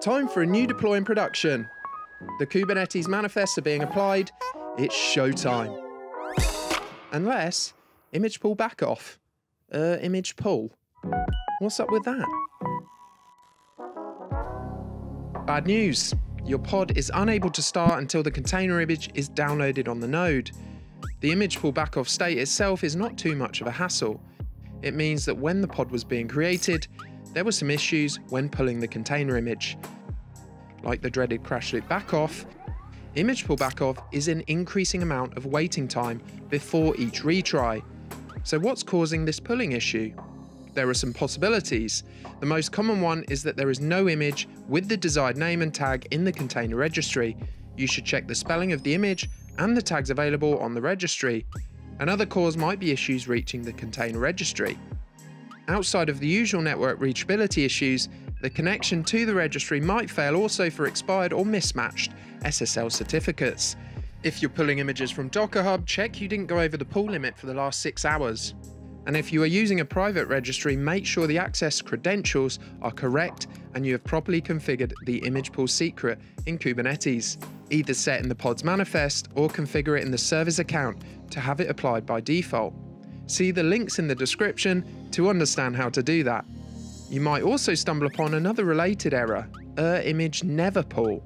Time for a new deploy in production. The Kubernetes manifests are being applied. It's showtime. Unless image pull back off. Uh, image pull. What's up with that? Bad news. Your pod is unable to start until the container image is downloaded on the node. The image pull back off state itself is not too much of a hassle. It means that when the pod was being created, there were some issues when pulling the container image. Like the dreaded crash loop back off, image pull back off is an increasing amount of waiting time before each retry. So what's causing this pulling issue? There are some possibilities. The most common one is that there is no image with the desired name and tag in the container registry. You should check the spelling of the image and the tags available on the registry. Another cause might be issues reaching the container registry. Outside of the usual network reachability issues, the connection to the registry might fail also for expired or mismatched SSL certificates. If you're pulling images from Docker Hub, check you didn't go over the pull limit for the last six hours. And if you are using a private registry, make sure the access credentials are correct and you have properly configured the image pull secret in Kubernetes. Either set in the pod's manifest or configure it in the service account to have it applied by default. See the links in the description to understand how to do that. You might also stumble upon another related error, er image never pull.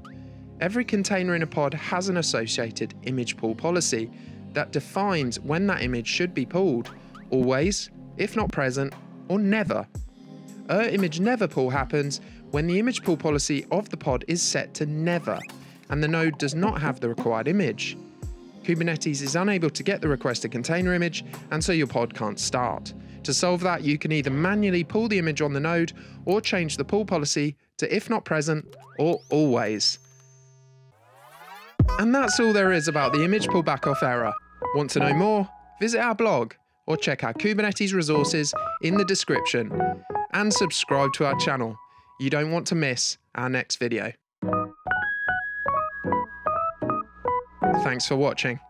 Every container in a pod has an associated image pull policy that defines when that image should be pulled always, if not present, or never. Er image never pull happens when the image pull policy of the pod is set to never, and the node does not have the required image. Kubernetes is unable to get the requested container image, and so your pod can't start. To solve that, you can either manually pull the image on the node or change the pull policy to if not present or always. And that's all there is about the image pull back off error. Want to know more? Visit our blog or check our Kubernetes resources in the description and subscribe to our channel. You don't want to miss our next video. Thanks for watching.